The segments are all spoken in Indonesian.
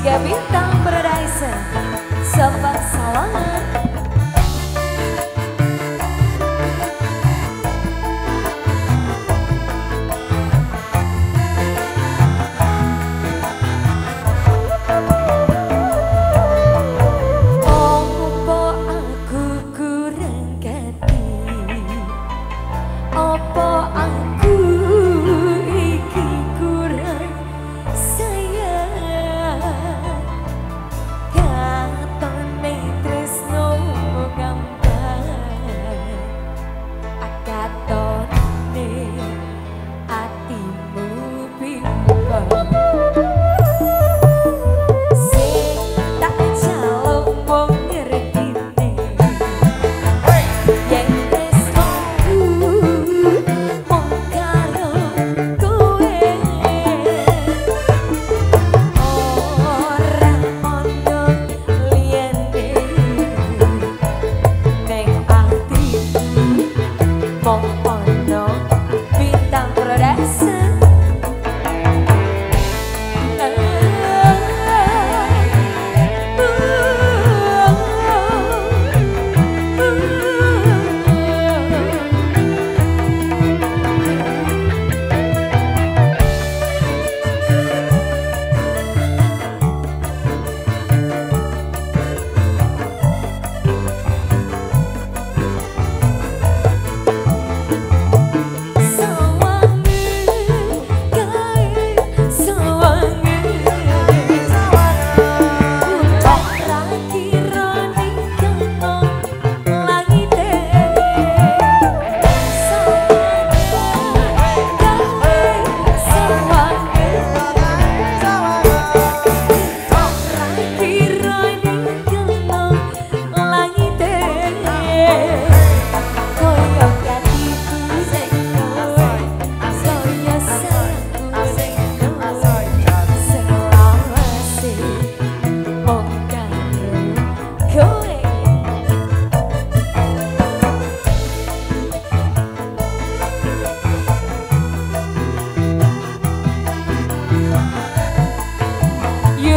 Tiga bintang Paradise Sebab salah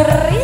¡Qué rico!